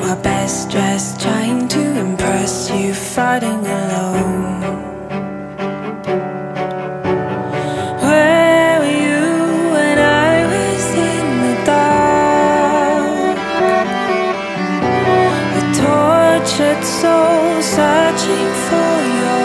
my best dressed Trying to impress you Fighting alone Where were you when I was in the dark? A tortured soul searching for your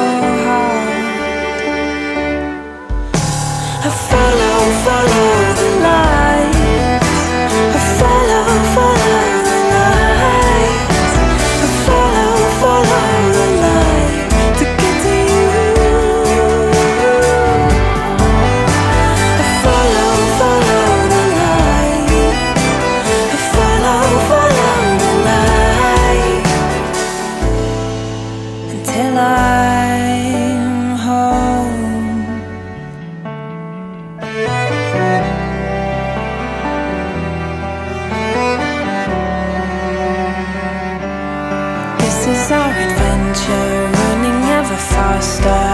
is our adventure, running ever faster.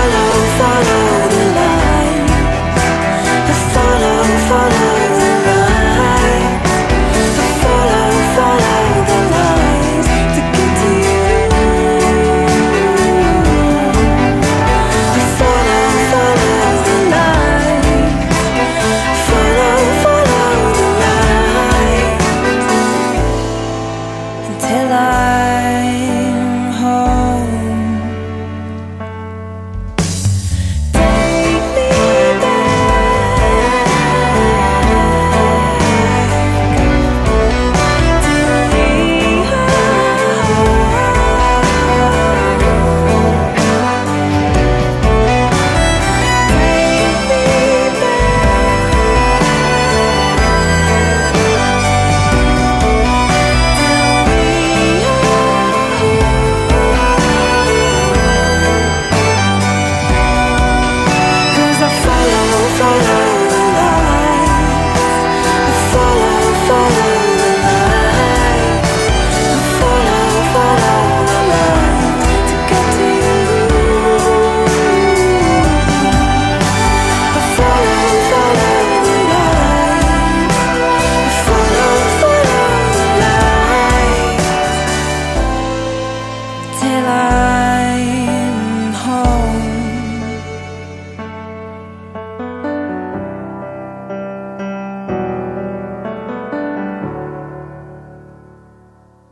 follow, follow.